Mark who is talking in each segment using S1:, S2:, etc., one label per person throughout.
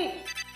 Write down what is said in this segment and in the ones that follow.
S1: quick.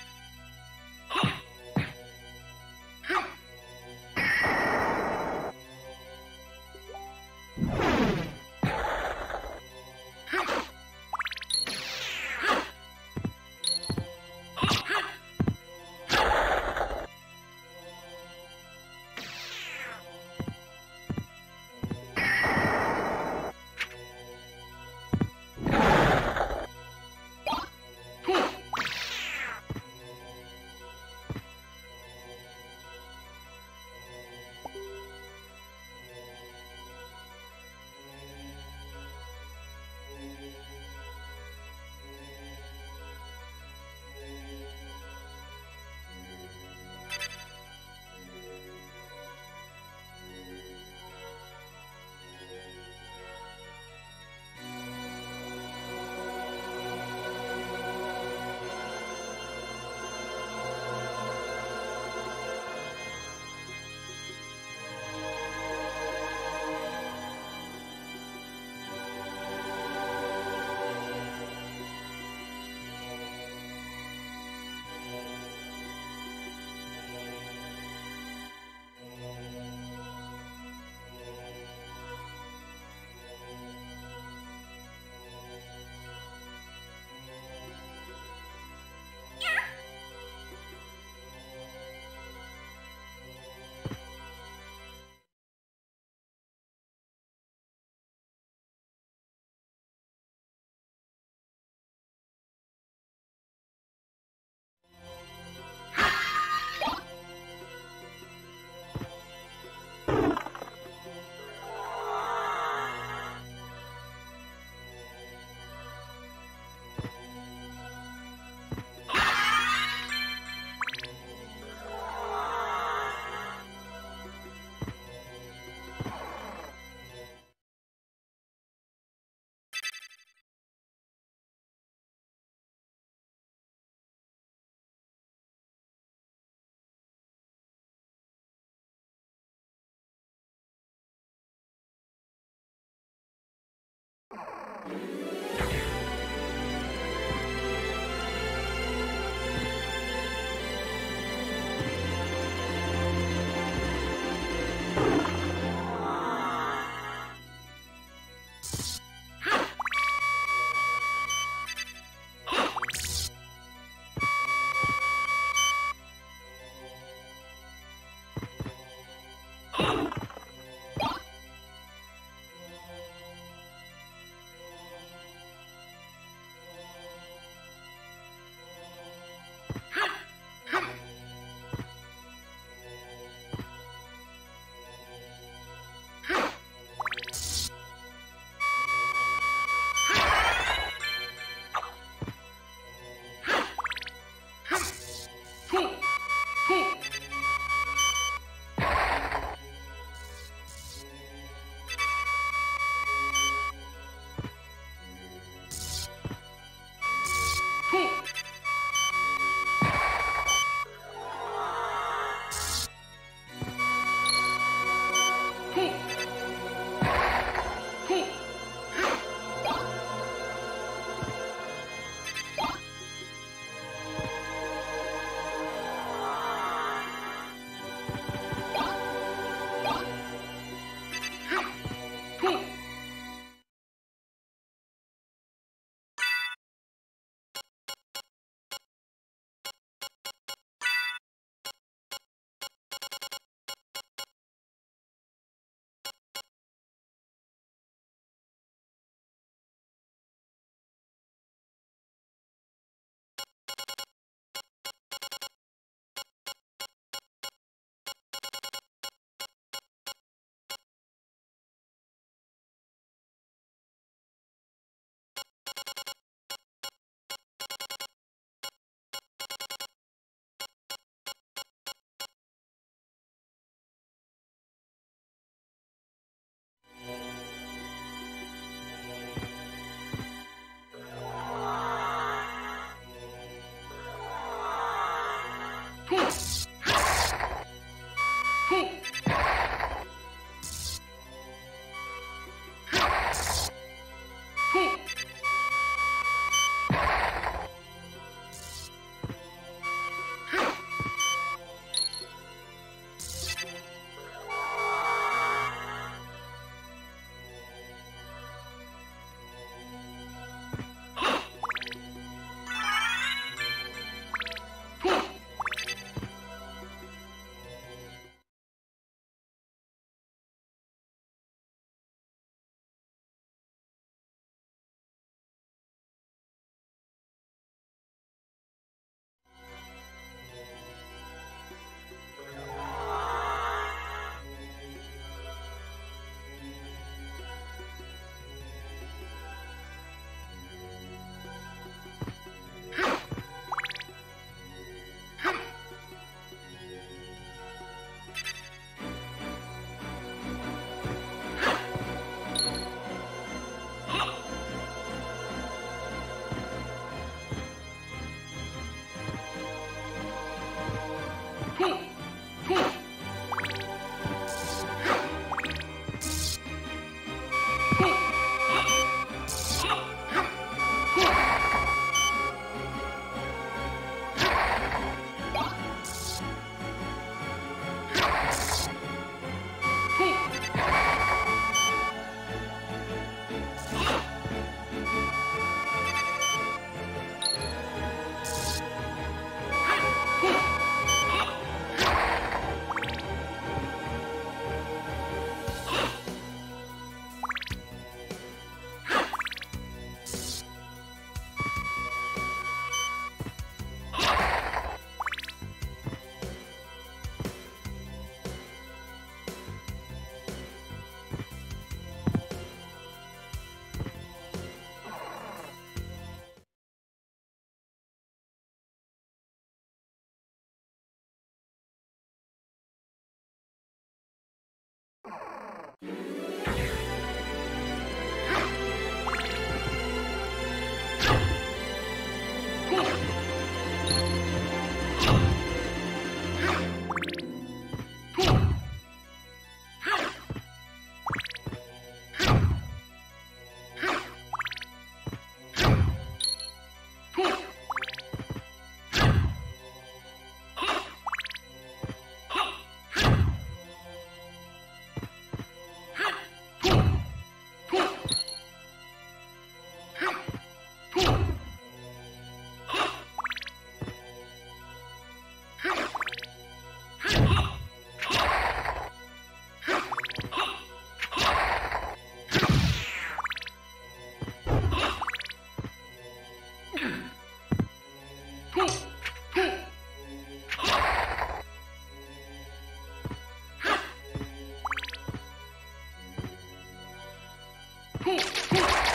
S1: pull, pull.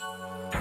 S1: Música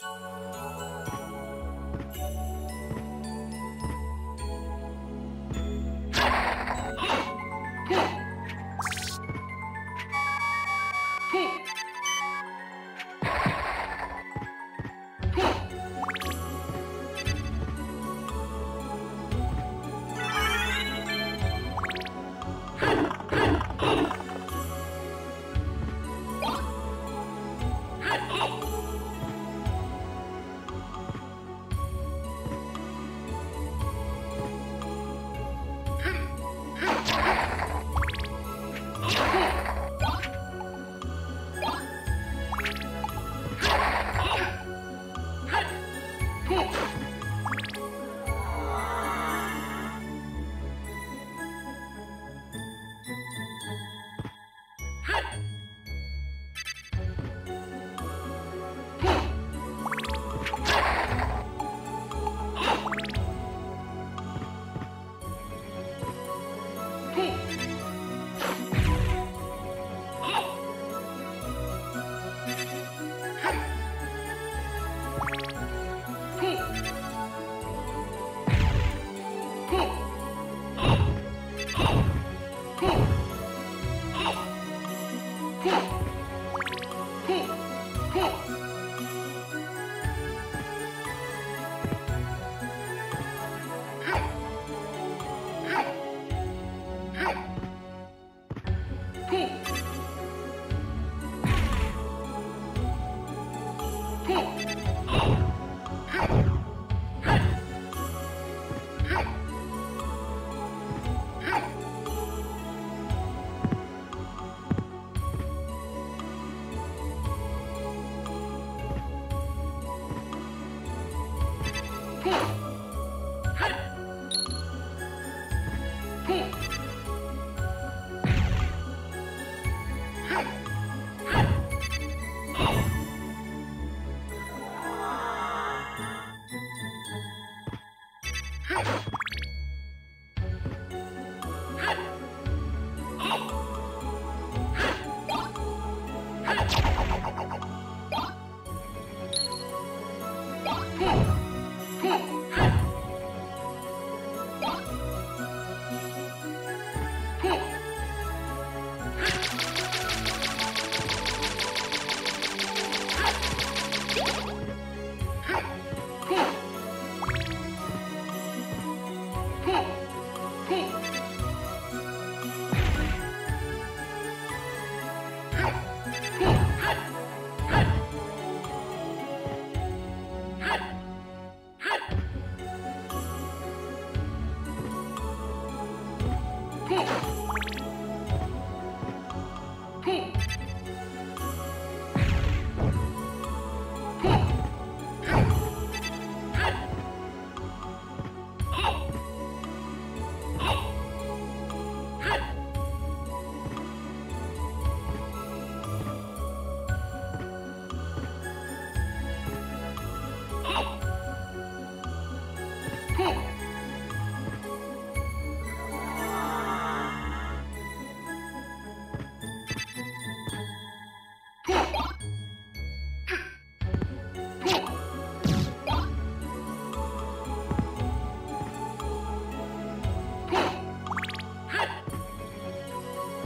S1: Música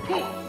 S1: Hey.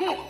S1: Hey!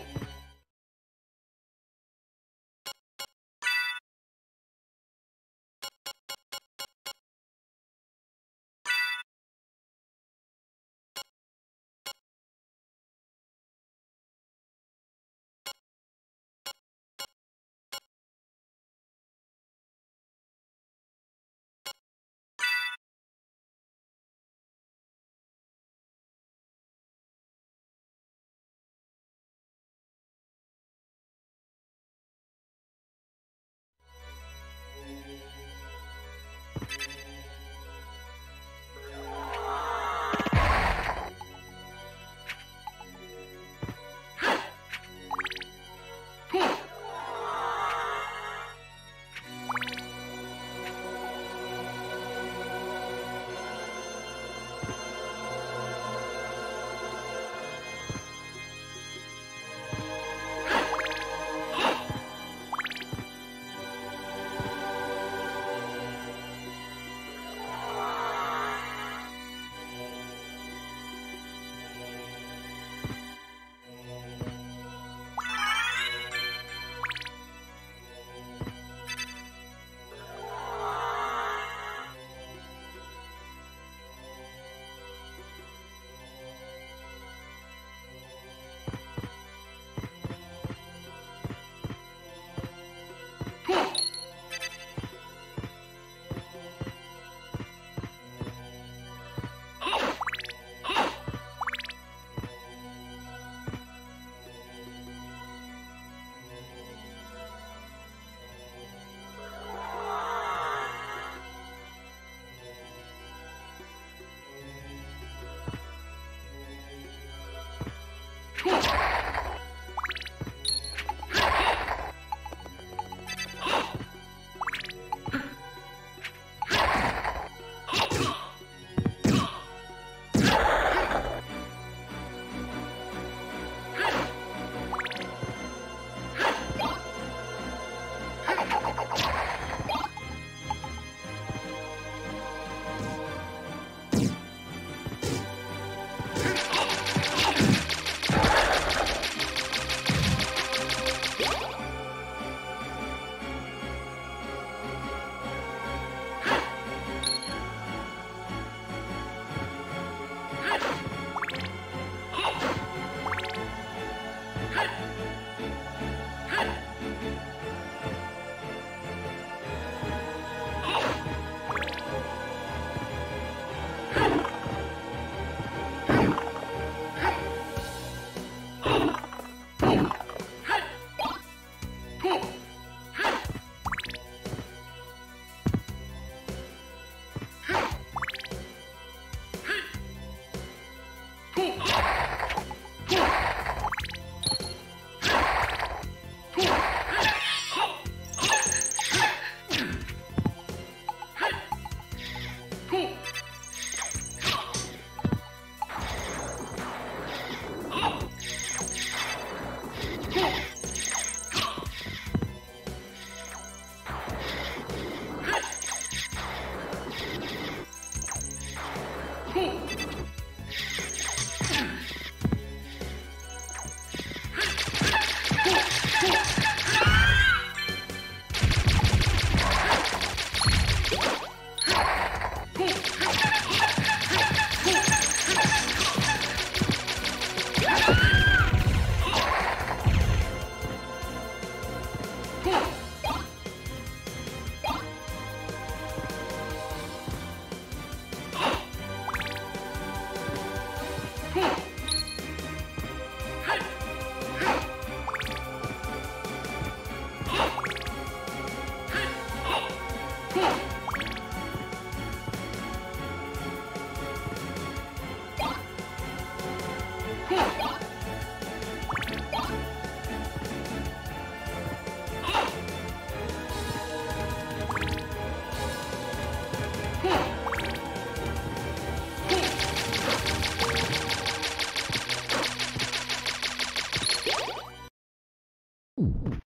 S1: Ooh.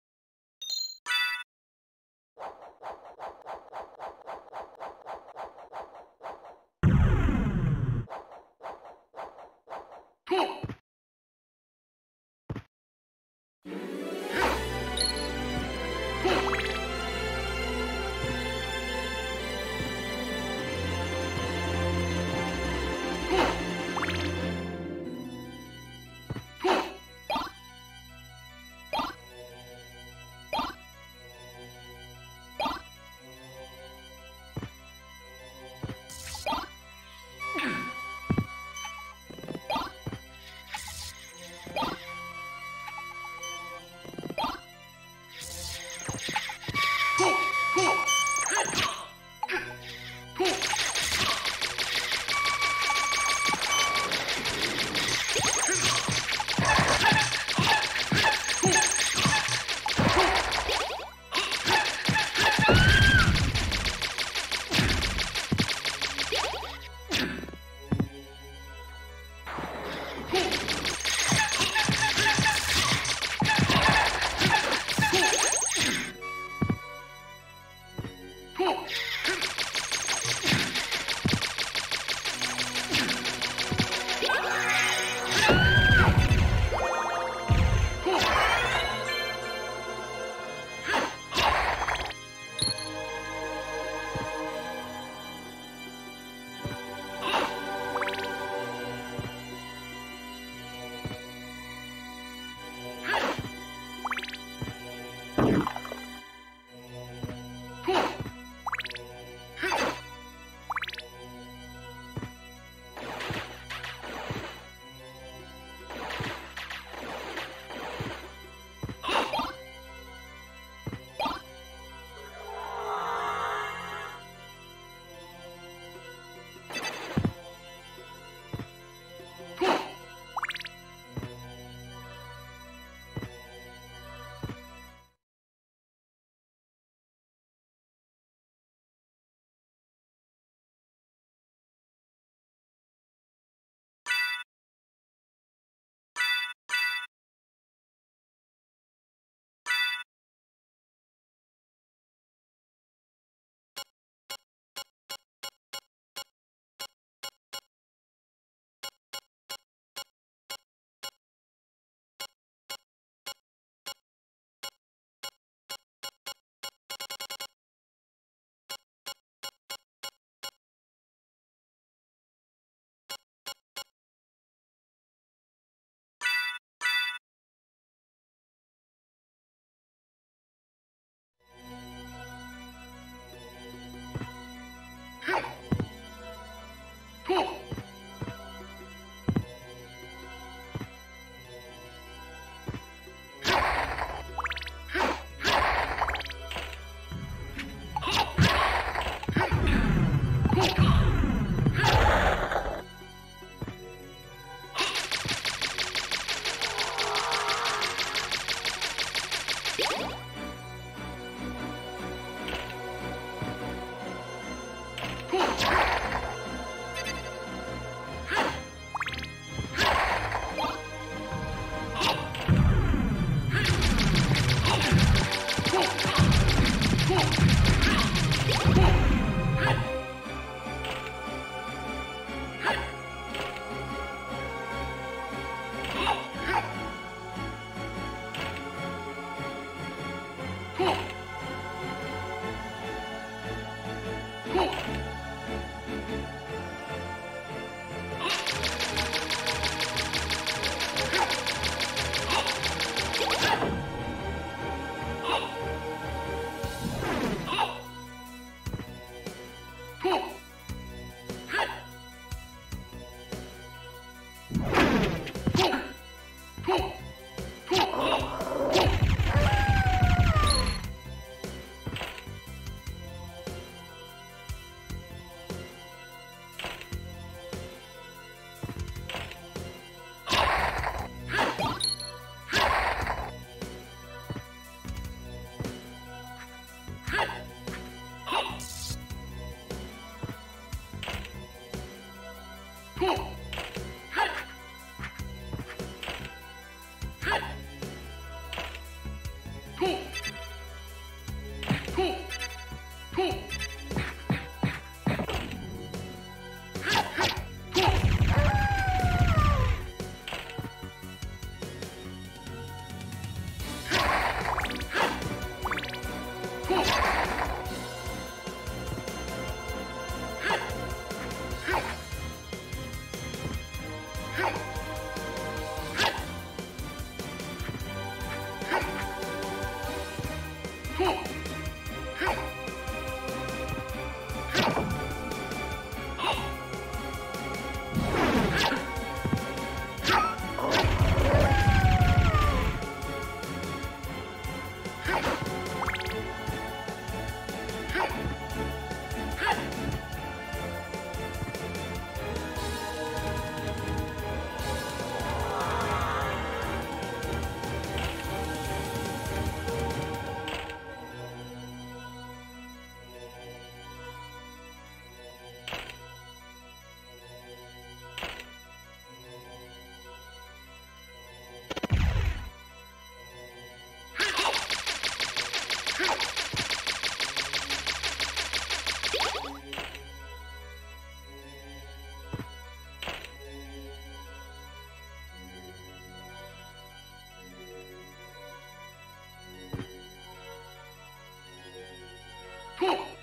S1: 吐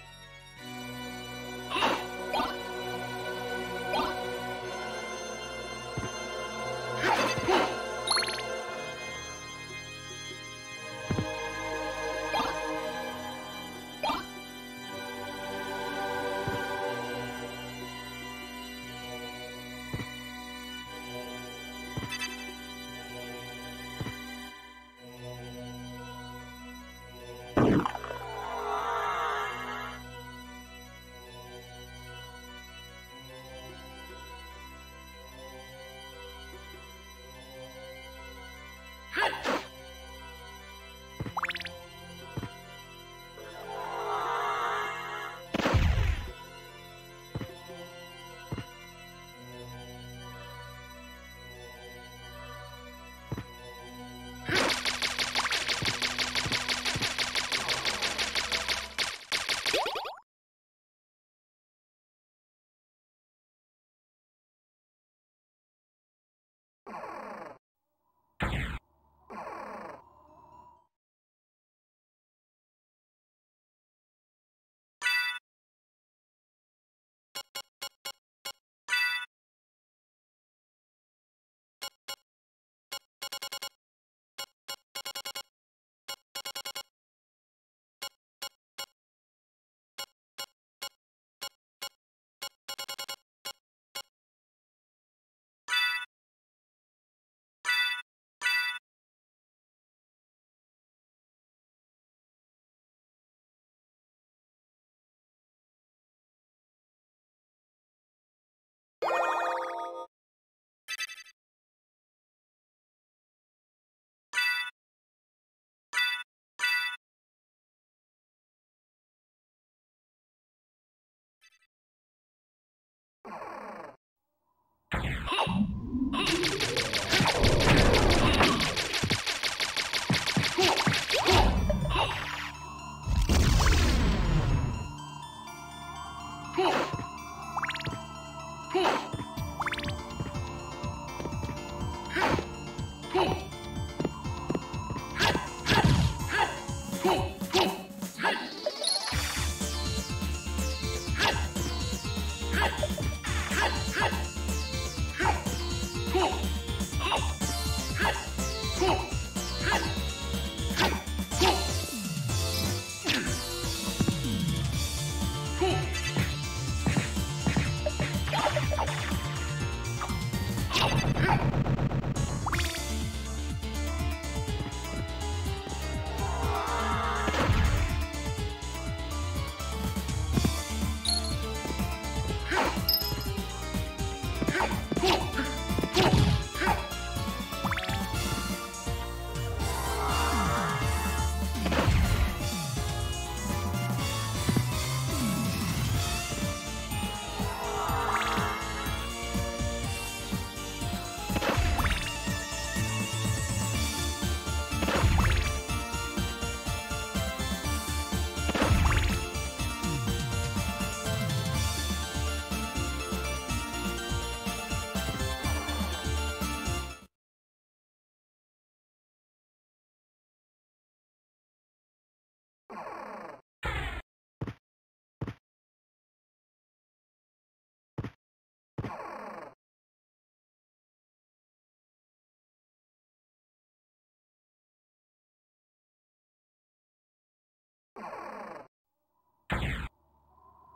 S1: Oh!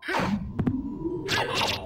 S1: Oh,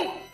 S1: Hey!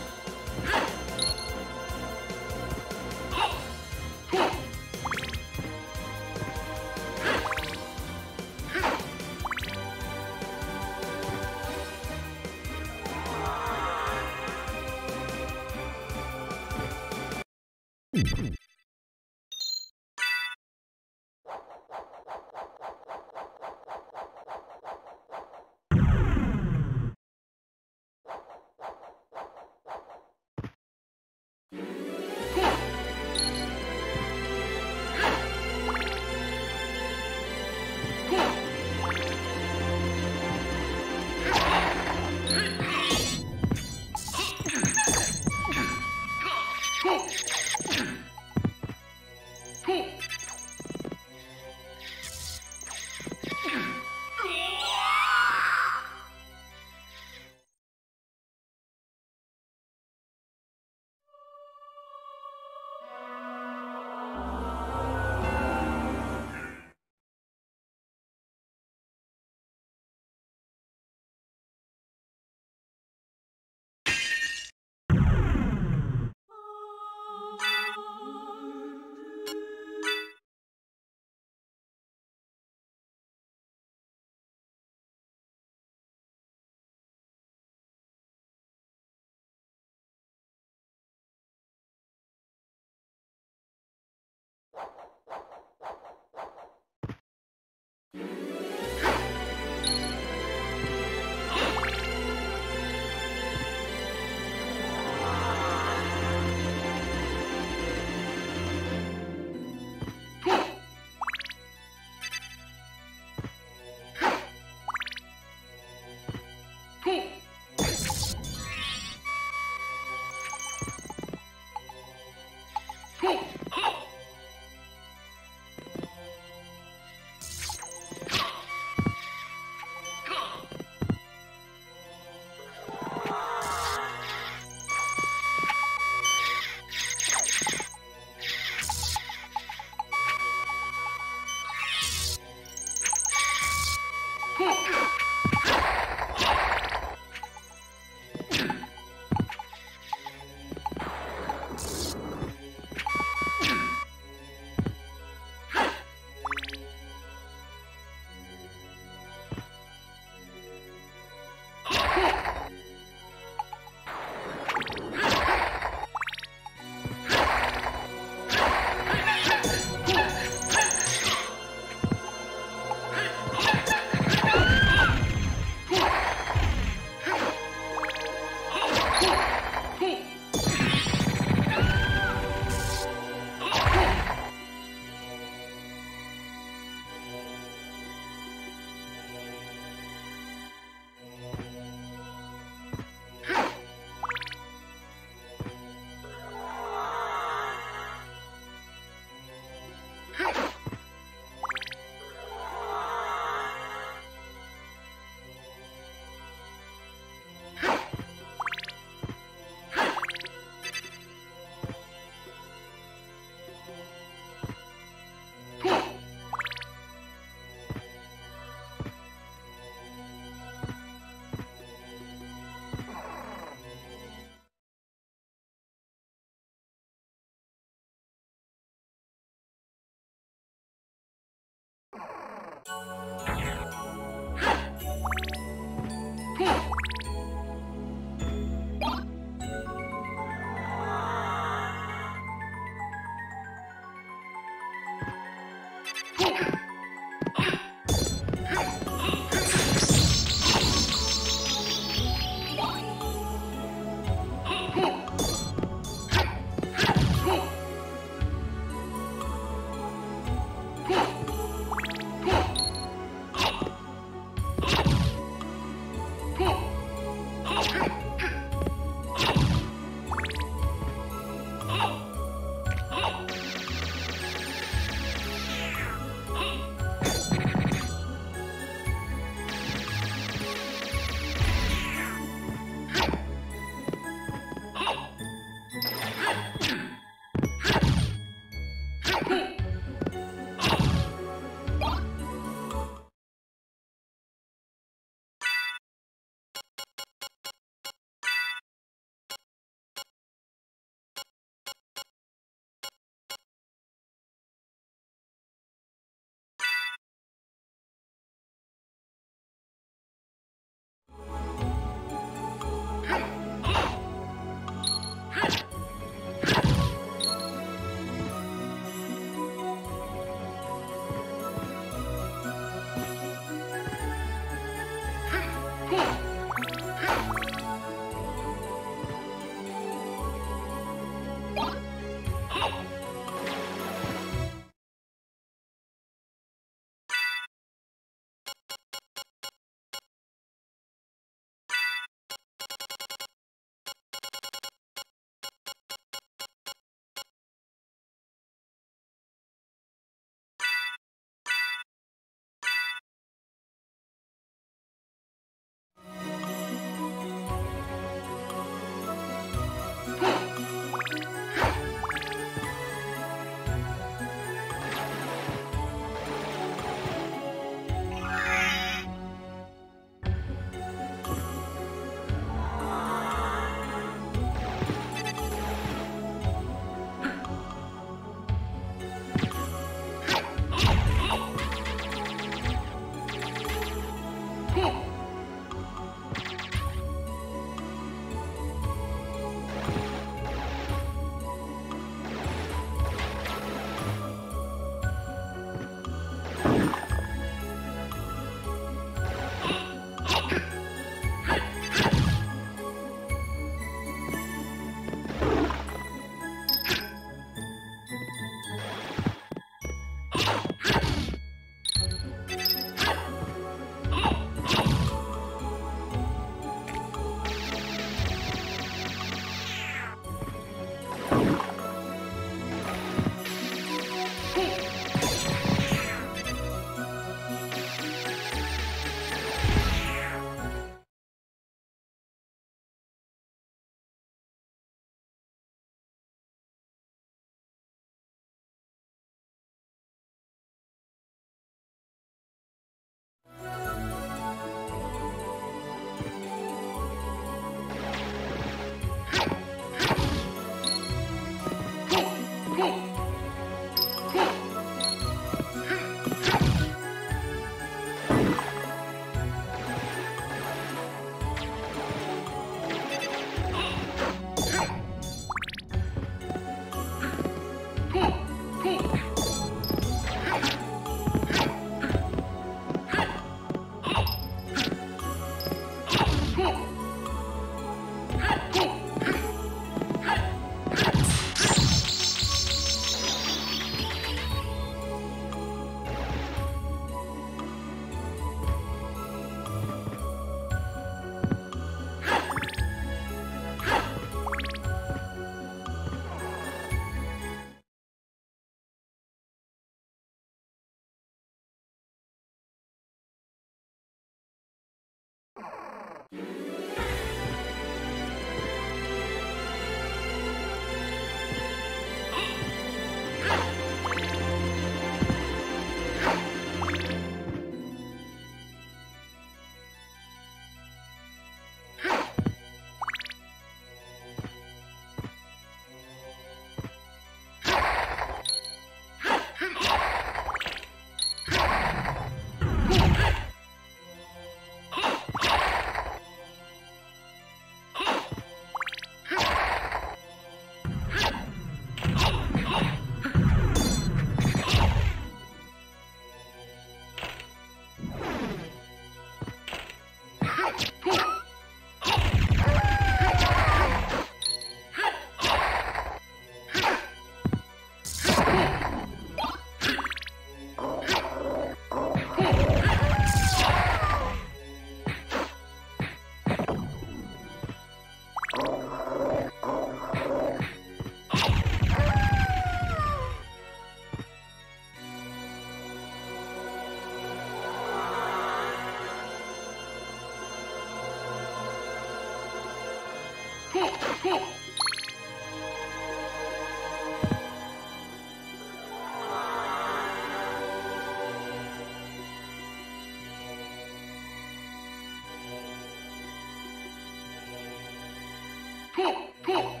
S1: Hey.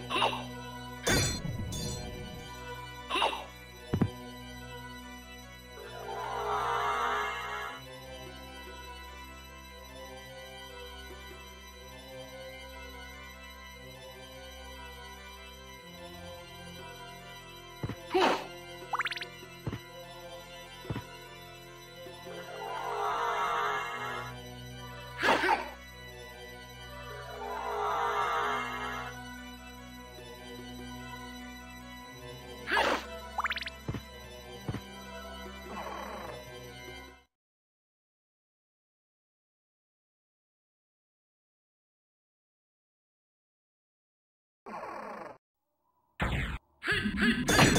S1: Hey, hey!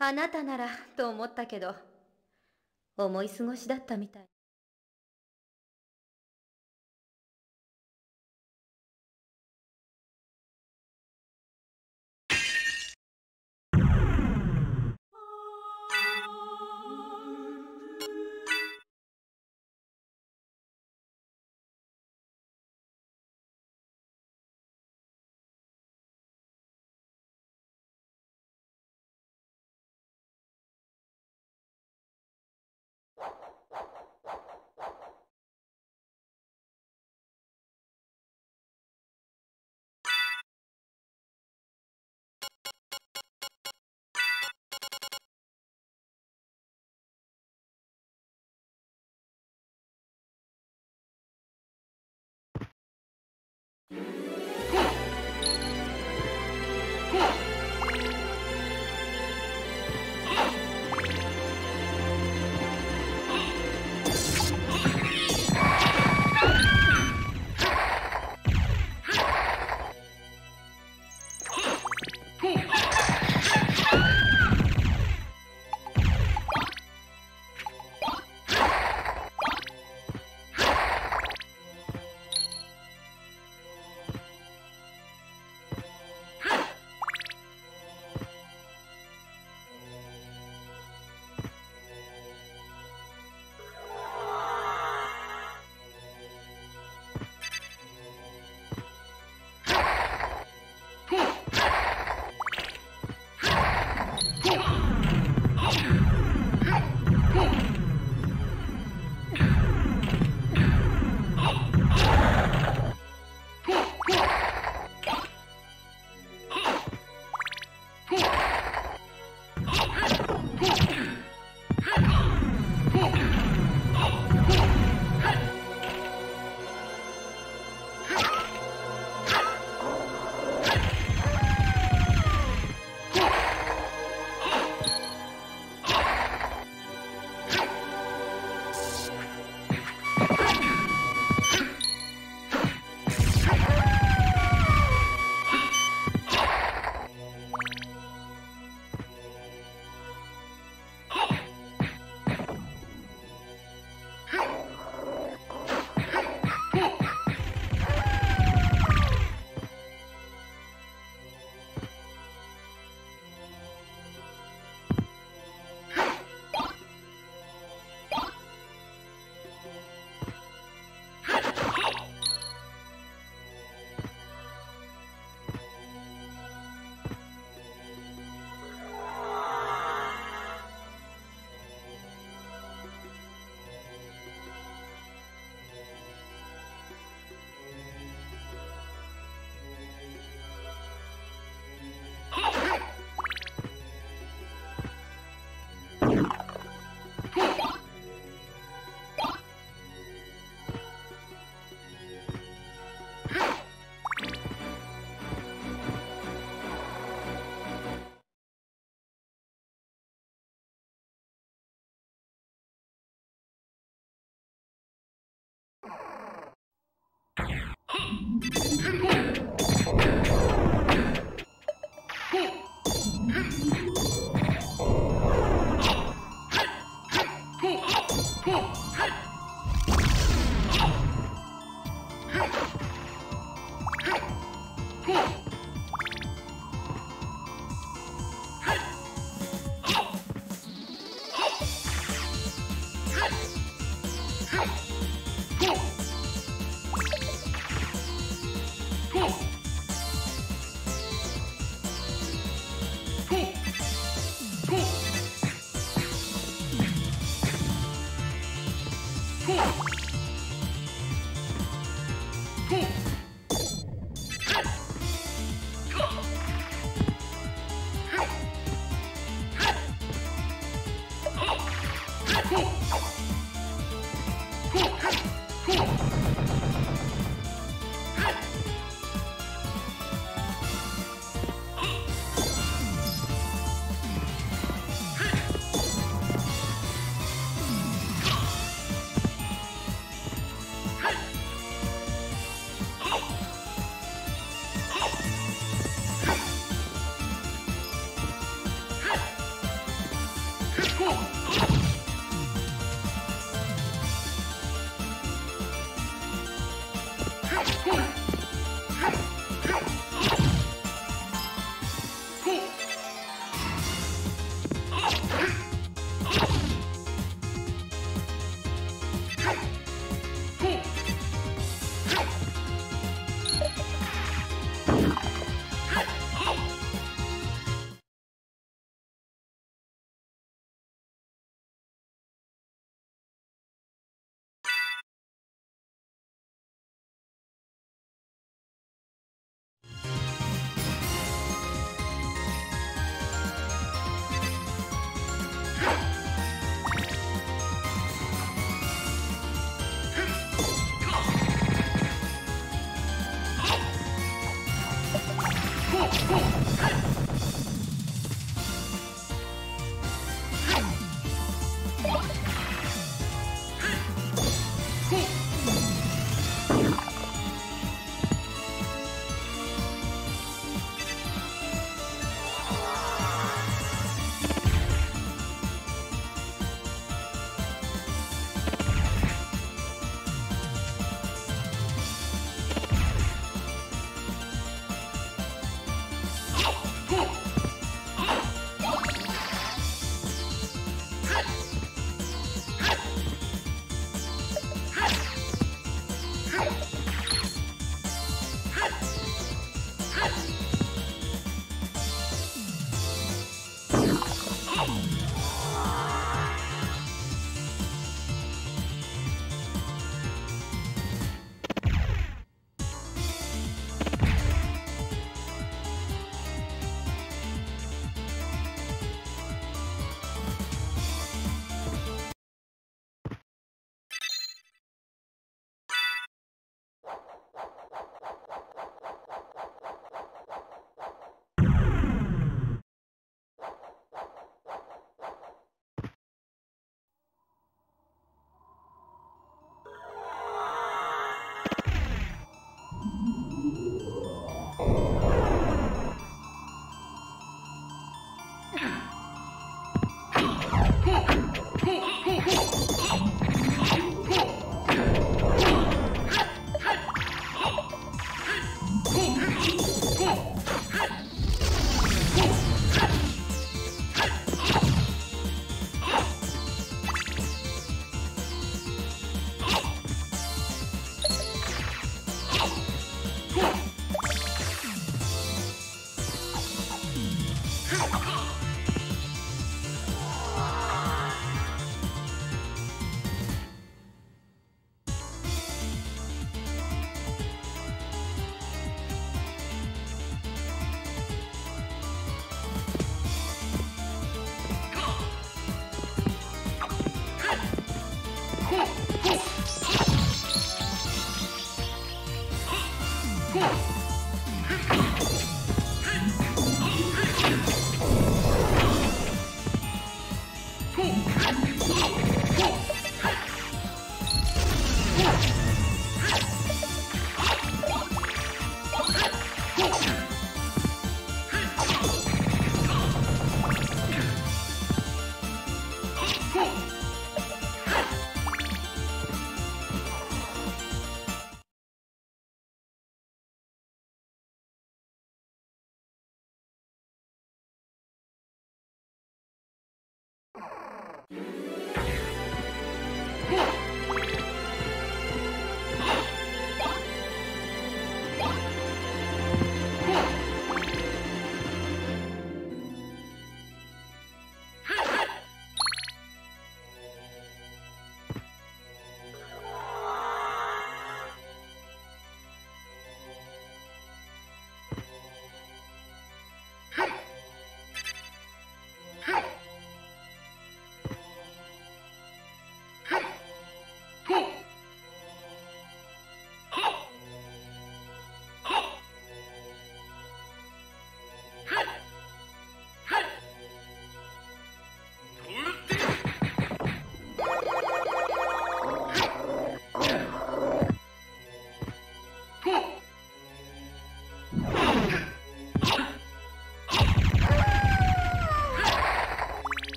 S1: あなたならと思ったけど思い過ごしだったみたい「Huh.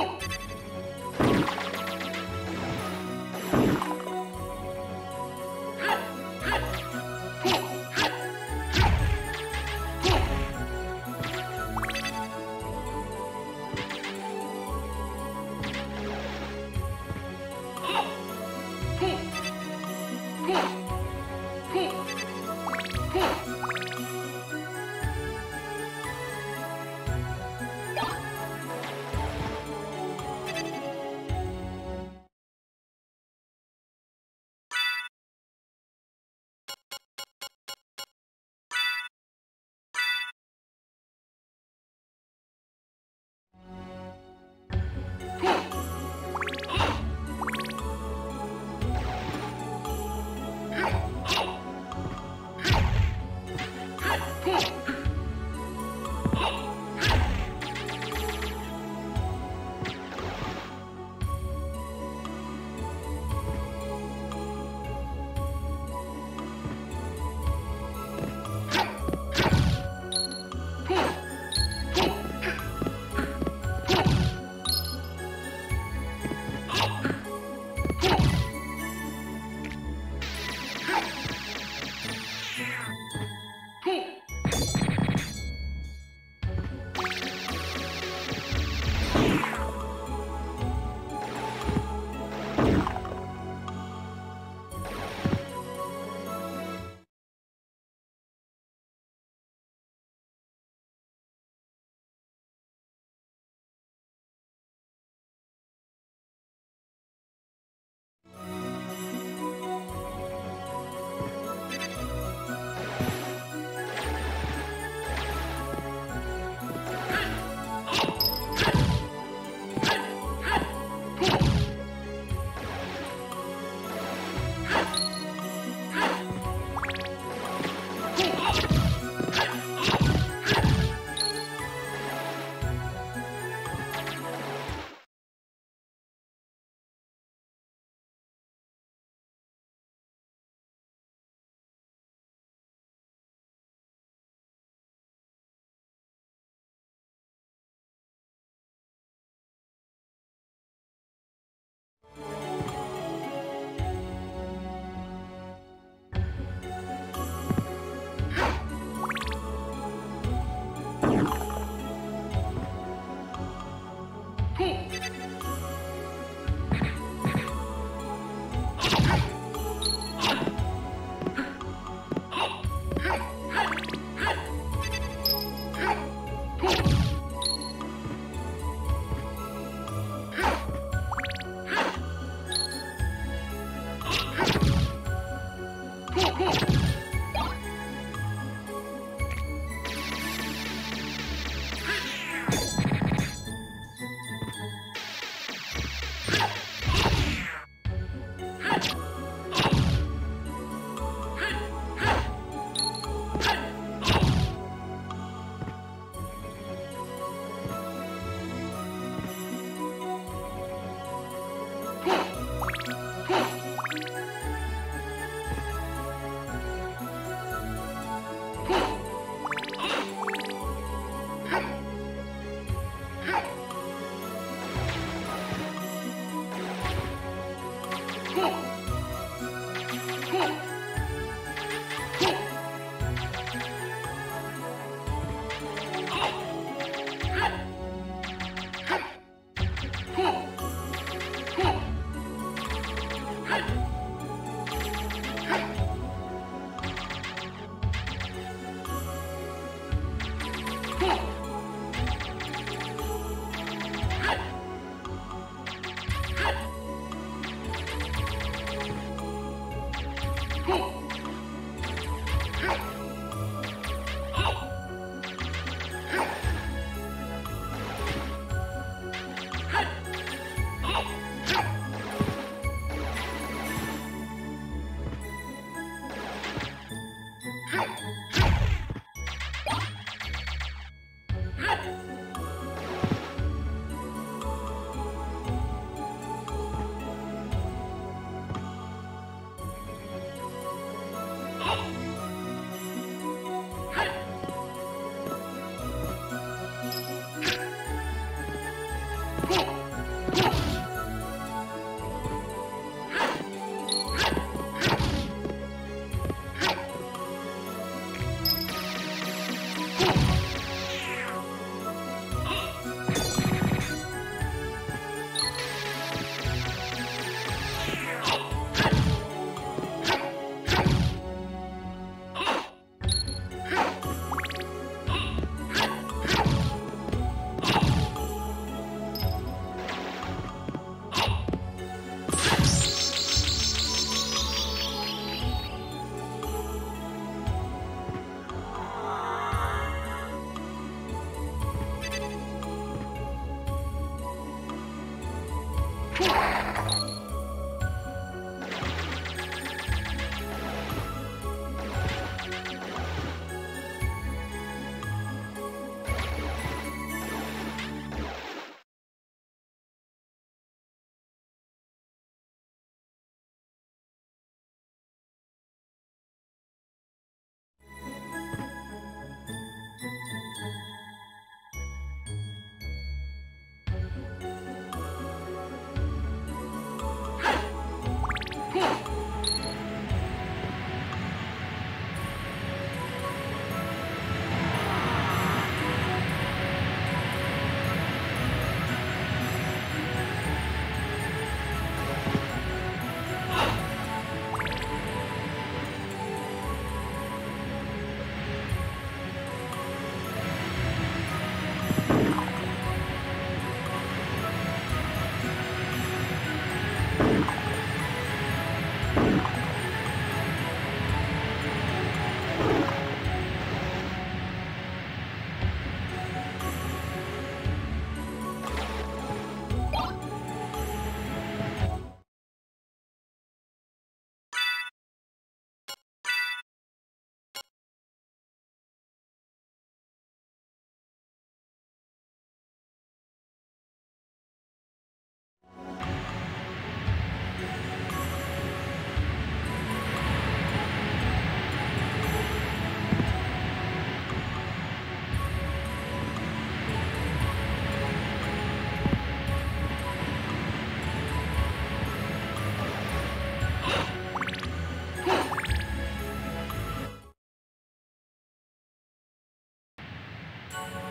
S1: Oh!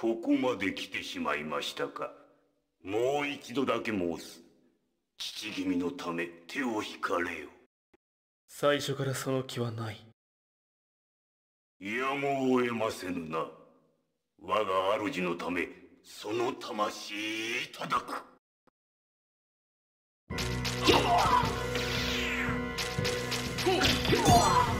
S2: ここまで来てしまいましたか。もう一度だけ申す。父君のため手を引かれよ。
S3: 最初からその気はない。
S2: やむを得ませぬな。我が主のためその魂いただく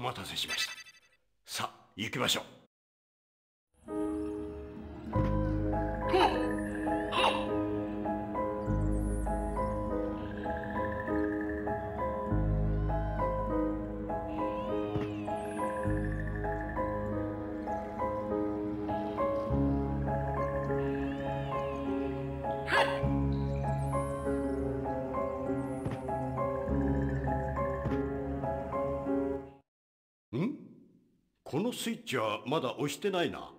S4: お待たせしました。さあ行きましょう。このスイッチはまだ押してないな。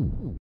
S2: Ooh.